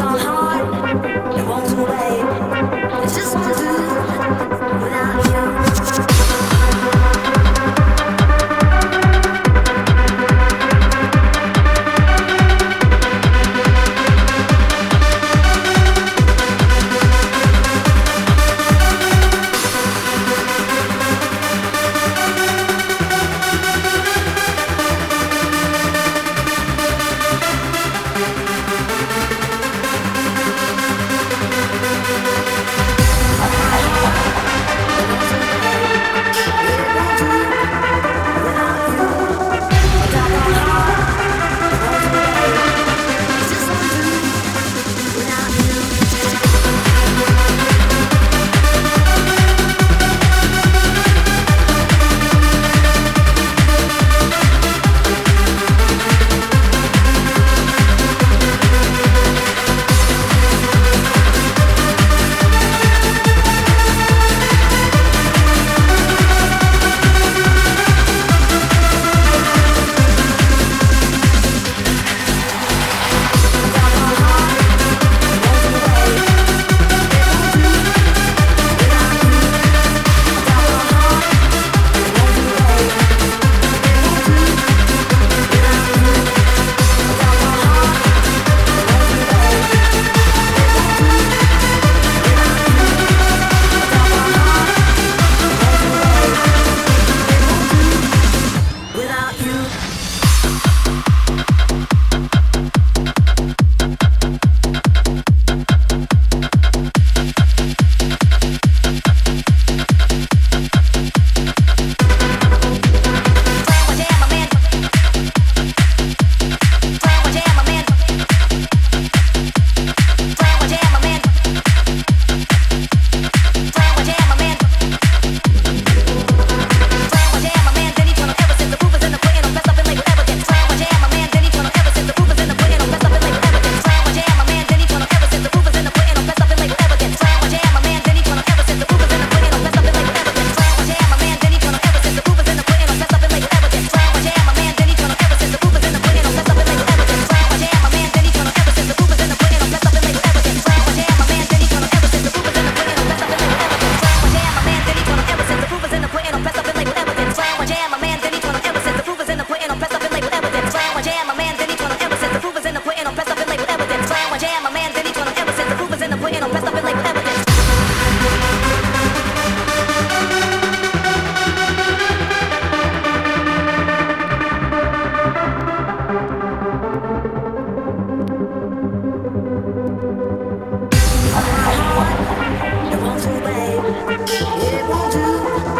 gone hard, it won't away. It's just It won't do.